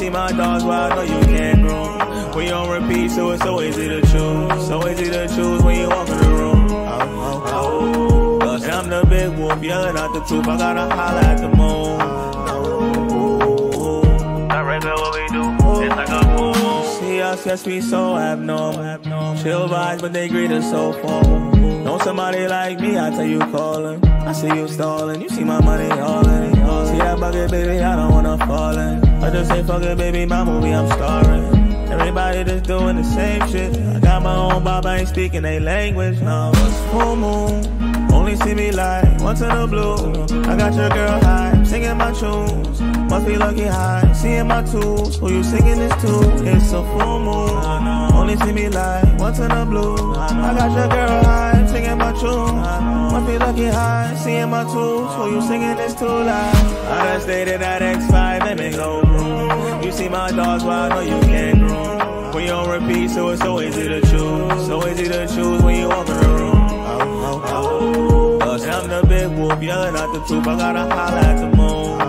see my dogs, well, I know you can't groom. We on repeat, so it's so easy to choose. So easy to choose when you walk in the room. Oh, oh, oh. And I'm the big wolf, yelling out the truth. I gotta holler at the moon. I reckon what we do, it's like a boom. You see us, yes, we so abnormal. Chill vibes, but they greet us so formal. Know somebody like me, I tell you calling. I see you stalling, you see my money all in. Baby, my movie, I'm starring. Everybody just doing the same shit. I got my own Bob, I ain't speaking they language. No, full moon. Only see me like once in the blue. I got your girl high, singing my tunes. Must be lucky high, seeing my tools. Who you singing this to? It's a full moon. Only see me like once in the blue. I got your girl high, singing my tunes. Be lucky high, seeing my tools. Who you singing this to? loud. I done stayed in that X5 and then go room. You see my dogs, well I know you can't groom. We on repeat, so it's so easy to choose. So easy to choose when you walk in the room. Oh, oh, oh. And I'm the big wolf, yelling out the truth. I gotta holler at the moon.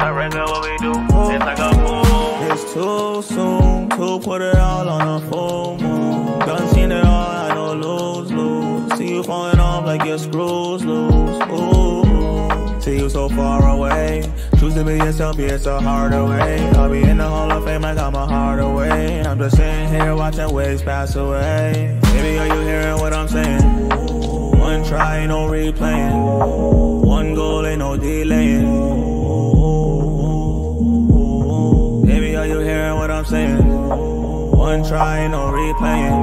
I reckon what we do, it's like a boom. It's too soon to put it all on a full moon. Done seen it all, I know lose, lose. See you falling off like your screws loose. Ooh, see you so far away. Choose to be yourself, yeah, it's a harder way. I'll be in the Hall of Fame, I got my heart away. I'm just sitting here watching waves pass away. Baby, are you hearing what I'm saying? One try, no replaying. One goal, ain't no delaying. Baby, are you hearing what I'm saying? One try, no replaying.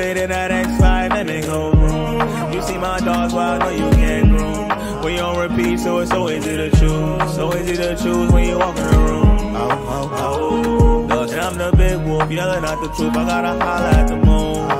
I in that X5 and then go room. You see my dogs, well, I know you can't groom. We on repeat, so it's so easy to choose. So easy to choose when you walk in the room. Oh, oh, oh. oh and I'm the big wolf, yelling out the truth. I gotta holler at the moon.